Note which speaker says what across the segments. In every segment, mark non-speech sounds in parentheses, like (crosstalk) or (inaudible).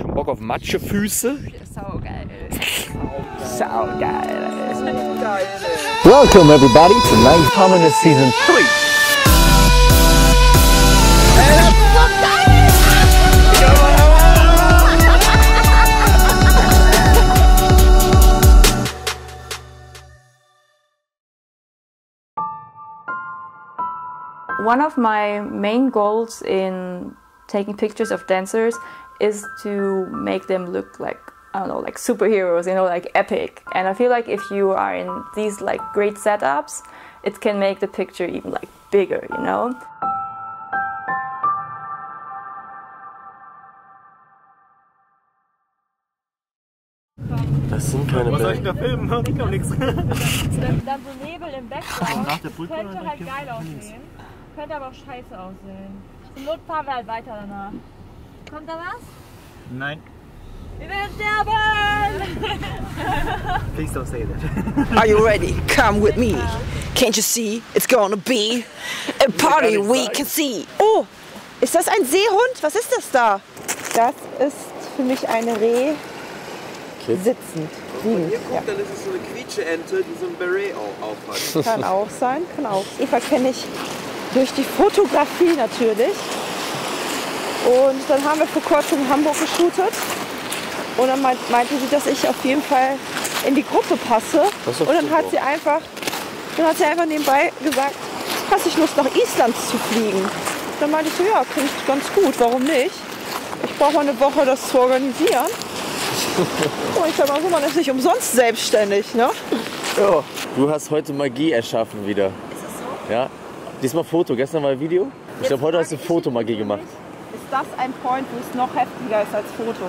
Speaker 1: Schon Bock auf Matschefüße?
Speaker 2: Saugeil.
Speaker 1: Saugeil. Welcome everybody to Night Communist Season 3.
Speaker 2: One of my main goals in taking pictures of dancers is to make them look like I don't know, like superheroes, you know, like epic. And I feel like if you are in these like great setups, it can make the picture even like bigger, you know.
Speaker 1: Das sind keine
Speaker 3: Was soll ich da filmen? (laughs) Ich glaub nichts.
Speaker 4: Dann, dann so Nebel im Background.
Speaker 3: Nach der Brücke
Speaker 4: Könnte halt geil aussehen. Könnte aber auch scheiße aussehen. Not fahren wir halt weiter danach. Kommt da was?
Speaker 3: Nein.
Speaker 4: Wir werden sterben! (laughs)
Speaker 3: Please don't say that.
Speaker 5: Are you ready? Come with me. Can't you see? It's gonna be a party we can see. Oh, ist das ein Seehund? Was ist das da? Das ist für mich eine Reh sitzend. Liegend. Ja.
Speaker 6: Dann ist es so eine Quietscheente, die so ein Beret auch aufhat.
Speaker 5: Kann auch sein, kann auch. Eva kenne ich durch die Fotografie natürlich. Und dann haben wir vor kurzem in Hamburg geshootet. Und dann meint, meinte sie, dass ich auf jeden Fall in die Gruppe passe. Und dann hat sie einfach, dann hat sie einfach nebenbei gesagt, hast du Lust nach Island zu fliegen? Dann meinte ich so, ja, klingt ganz gut, warum nicht? Ich brauche mal eine Woche, das zu organisieren. (laughs) Und ich sag mal so, man ist nicht umsonst selbstständig, ne?
Speaker 1: Ja. Du hast heute Magie erschaffen wieder. Ist das so? Ja. Diesmal Foto, gestern war Video. Ich glaube, heute hast du Fotomagie gemacht.
Speaker 5: Ist das ein Point, wo es noch heftiger ist als Foto?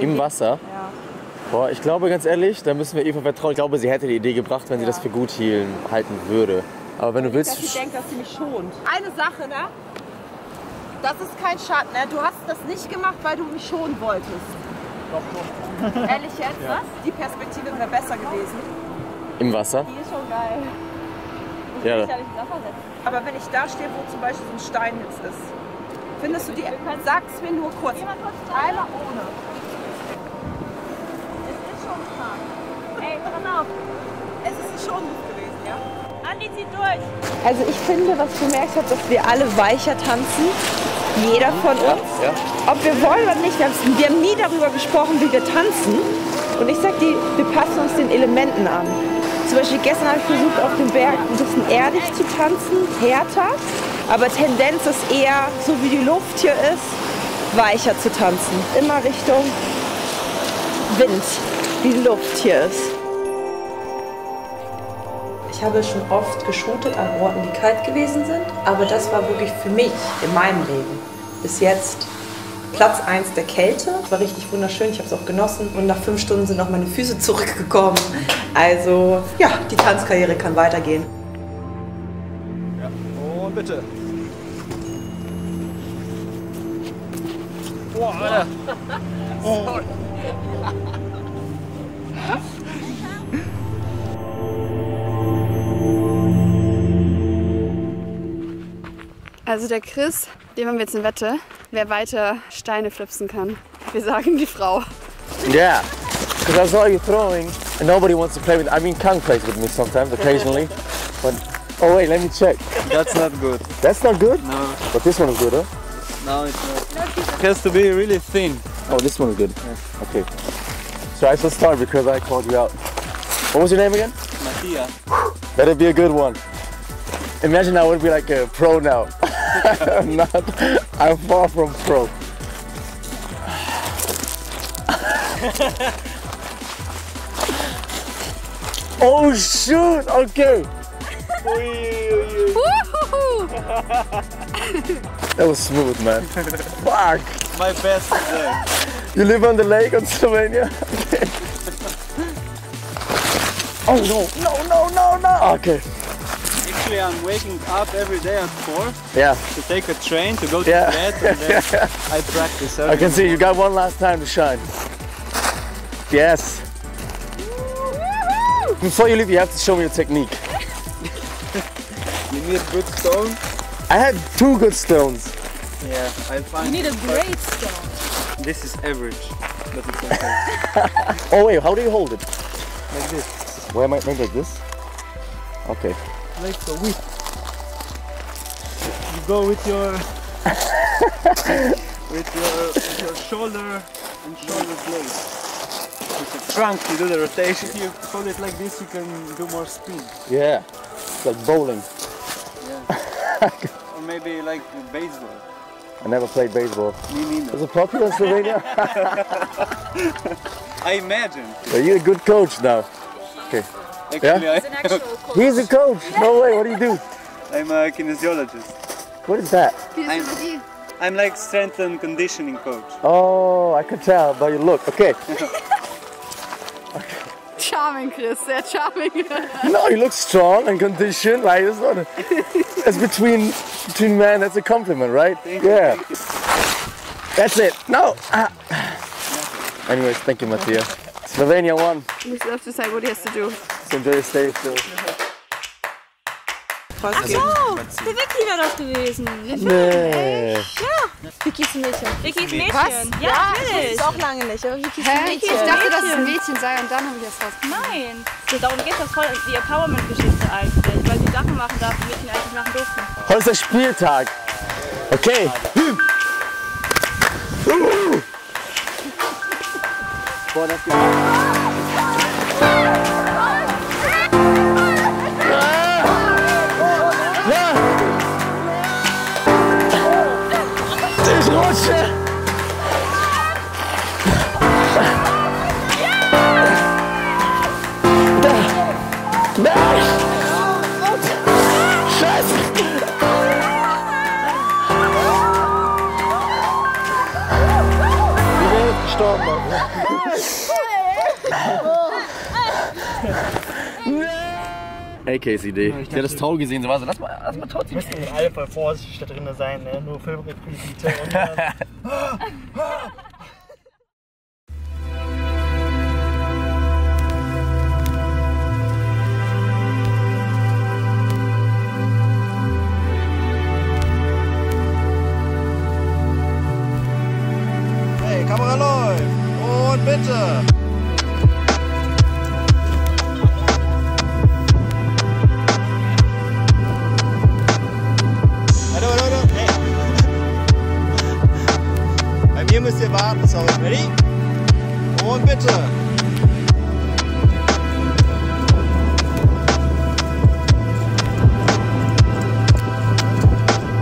Speaker 1: Im Wasser.
Speaker 5: Ja.
Speaker 1: Boah, ich glaube ganz ehrlich, da müssen wir Eva vertrauen. Ich glaube, sie hätte die Idee gebracht, wenn sie das für gut hielten, halten würde. Aber wenn du
Speaker 5: Dass sie
Speaker 1: willst,
Speaker 5: denkt, dass sie mich schont. Eine Sache, ne? Das ist kein Schatten, ne? Du hast das nicht gemacht, weil du mich schonen wolltest. Doch, doch. Ehrlich jetzt, (laughs) was? Die Perspektive wäre besser gewesen.
Speaker 1: im Wasser.
Speaker 4: Die ist schon geil.
Speaker 1: Ja.
Speaker 4: ja nicht ins Wasser setzen.
Speaker 5: Aber wenn ich da stehe, wo zum Beispiel so ein Stein jetzt ist, findest du die. Sag's mir nur kurz. Einmal ohne.
Speaker 4: Es ist schon krass. Ey, pass auf.
Speaker 5: Es ist schon gut gewesen, ja?
Speaker 4: Andi, zieh durch.
Speaker 5: Also ich finde, was ich gemerkt habe, dass wir alle weicher tanzen. Jeder von uns.
Speaker 1: Ja.
Speaker 5: Ob wir wollen oder nicht, wir haben, wir haben nie darüber gesprochen, wie wir tanzen. Und ich sag dir, wir passen uns den Elementen an. Zum Beispiel gestern habe ich versucht, auf dem Berg ein bisschen erdig zu tanzen, härter. Aber Tendenz ist eher, so wie die Luft hier ist, weicher zu tanzen. Immer Richtung Wind, wie die Luft hier ist.
Speaker 7: Ich habe schon oft geshootet an Orten, die kalt gewesen sind, aber das war wirklich für mich in meinem Leben bis jetzt Platz 1 der Kälte. Es war richtig wunderschön, ich habe es auch genossen und nach fünf Stunden sind auch meine Füße zurückgekommen. Also ja, die Tanzkarriere kann weitergehen.
Speaker 3: Und bitte. Boah, Alter. (laughs)
Speaker 8: Also der Chris, dem haben wir jetzt eine Wette, wer weiter Steine flipsen kann. Wir sagen die Frau.
Speaker 1: Yeah. Because I saw you throwing and nobody wants to play with I mean Kang plays with me sometimes, occasionally. But oh wait, let me check.
Speaker 3: That's not good.
Speaker 1: That's not good?
Speaker 3: No,
Speaker 1: But this one is good, huh?
Speaker 3: no, it's not. It has to be really thin.
Speaker 1: Oh, this one is good. Okay. So I shall start because I called you out. What was your name again?
Speaker 3: Mattia. (sighs)
Speaker 1: Better be a good one. Imagine I would be like a pro now. I'm (laughs) not. I'm far from pro. (laughs) oh shoot! Okay. That was smooth, man. Fuck.
Speaker 3: My best day.
Speaker 1: You live on the lake in Slovenia? oh no, no, no, no, no. Okay.
Speaker 3: Actually, I'm waking up every day at 4
Speaker 1: Yeah,
Speaker 3: to take a train to go to
Speaker 1: Yeah.
Speaker 3: bed and then (laughs) I practice.
Speaker 1: I can see you got one last time to shine. Yes. Before you leave, you have to show me your technique.
Speaker 3: You need good stone.
Speaker 1: I had two good stones.
Speaker 3: Yeah, I'll find.
Speaker 4: You need a great stone.
Speaker 3: This is average, but it's okay. (laughs)
Speaker 1: Oh wait, how do you hold it?
Speaker 3: like this,
Speaker 1: Where am I? Maybe like this? Okay.
Speaker 3: like a whip. You go with your (laughs) with your with your shoulder and shoulder blade. With the trunk, you do the rotation. If you hold it like this, you can do more spin.
Speaker 1: Yeah. It's like bowling. Yeah. (laughs)
Speaker 3: Or maybe like baseball.
Speaker 1: I never played baseball.
Speaker 3: Me neither.
Speaker 1: Is it popular in Slovenia? (laughs)
Speaker 3: I imagine.
Speaker 1: Are you a good coach now?
Speaker 3: Actually, I,
Speaker 1: He's a coach. No way. What do you do?
Speaker 3: I'm a kinesiologist.
Speaker 1: What is that?
Speaker 8: Physiologie.
Speaker 3: I'm like strength and conditioning coach.
Speaker 1: Oh, I could tell by your look. Okay. (laughs) (laughs)
Speaker 8: Charming, Chris, sehr charming.
Speaker 1: No, you look strong and conditioned. Like it's not. A, it's between between men. That's a compliment, right? yeah. That's it. No. Ah. Anyways, thank you, Mattia. Slovenia won.
Speaker 8: You still have to say what he has to do.
Speaker 1: So enjoy your stay still.
Speaker 5: Was
Speaker 4: Ach so, der Vicky wäre das gewesen.
Speaker 1: Nee.
Speaker 5: Vicky ist ein Mädchen.
Speaker 4: Vickys Mädchen.
Speaker 8: Was?
Speaker 4: Ja,
Speaker 5: Ich wusste
Speaker 4: natürlich.
Speaker 5: es auch lange nicht, aber Vicky ist ein
Speaker 8: Hä? Ich
Speaker 5: Mädchen.
Speaker 8: dachte, dass es ein Mädchen sei und dann habe ich das rausgefunden.
Speaker 4: Nein. So, darum geht das voll die Empowerment-Geschichte eigentlich. Weil sie Sachen machen darf, die Mädchen eigentlich machen durften.
Speaker 1: Heute ist der Spieltag. Okay. (laughs)
Speaker 3: Boah, das
Speaker 1: Ich Gestorben. Hey KCD, ich hab das Tau gesehen, so war so, lass mal, lass mal tot
Speaker 9: müssen alle voll vorsichtig da drin sein, ne? nur Filmrequisite. (laughs) (laughs)
Speaker 6: Sorry. Ready? Und bitte.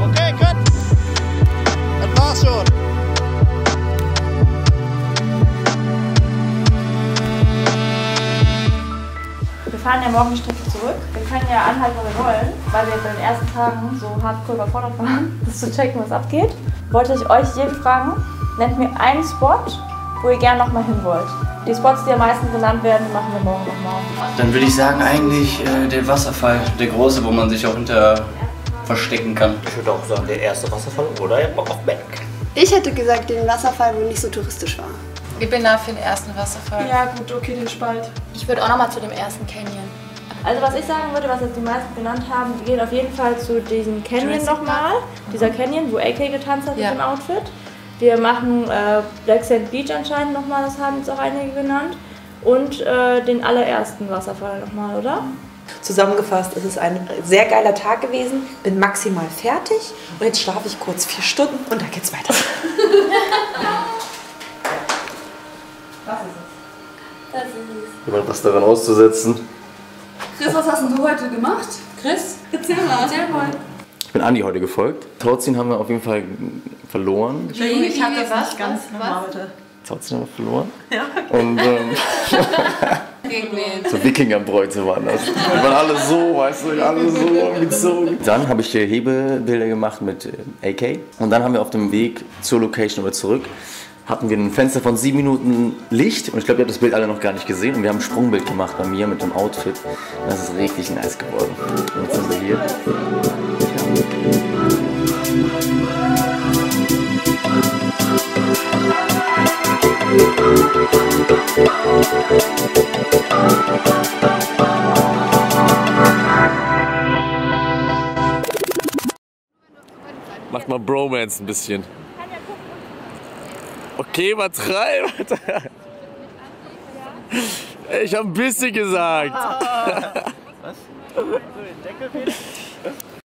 Speaker 6: Okay, cut. Das war's schon.
Speaker 2: Wir fahren ja morgen die Strecke zurück. Wir können ja anhalten, wo wir wollen, weil wir bei den ersten Tagen so hardcore überfordert waren, (laughs) das zu checken, was abgeht. Wollte ich euch jeden fragen, nennt mir einen Spot, wo ihr gerne nochmal hin wollt. Die Spots, die am meisten genannt werden, die machen wir morgen nochmal.
Speaker 10: Dann würde ich sagen, eigentlich äh, der Wasserfall, der große, wo man sich auch hinter verstecken kann.
Speaker 9: ich würde auch sagen, der erste Wasserfall oder Bock auf Berg.
Speaker 8: Ich hätte gesagt, den Wasserfall, wo nicht so touristisch war.
Speaker 11: Ich bin da für den ersten Wasserfall.
Speaker 7: Ja, gut, okay, den Spalt.
Speaker 11: Ich würde auch noch mal zu dem ersten Canyon.
Speaker 2: Also was ich sagen würde, was jetzt die meisten genannt haben, gehen auf jeden Fall zu diesem Canyon nochmal. Dieser Canyon, wo AK getanzt hat
Speaker 11: Ja.
Speaker 2: mit dem Outfit. Wir machen äh, Black Sand Beach anscheinend nochmal, das haben jetzt auch einige genannt. Und äh, den allerersten Wasserfall nochmal, oder?
Speaker 5: Zusammengefasst, es ist ein sehr geiler Tag gewesen, bin maximal fertig und jetzt schlafe ich kurz vier Stunden und dann geht's weiter. (laughs)
Speaker 1: Jemand was daran auszusetzen.
Speaker 8: Chris, was hast denn du heute gemacht? Chris? Erzähl mal. Erzähl mal.
Speaker 1: Ich bin Andi heute gefolgt. Trotzdem haben wir auf jeden Fall verloren.
Speaker 8: Entschuldigung, ich habe das nicht ganz normal, bitte.
Speaker 1: Trotzdem haben wir verloren. Ja. Und ähm, (laughs) so Wikingerbräute waren das. Die waren alle so, weißt du, alle so gezogen. Dann habe ich hier Hebebilder gemacht mit äh, AK. Und dann haben wir auf dem Weg zur Location oder zurück hatten wir ein Fenster von sieben Minuten Licht und ich glaube, ihr habt das Bild alle noch gar nicht gesehen und wir haben ein Sprungbild gemacht bei mir mit dem Outfit. Das ist richtig nice geworden. Und jetzt sind wir hier. Macht mal Bromance ein bisschen. Okay, übertreib. (laughs) Ich hab ein bisschen gesagt. (laughs)
Speaker 12: Was?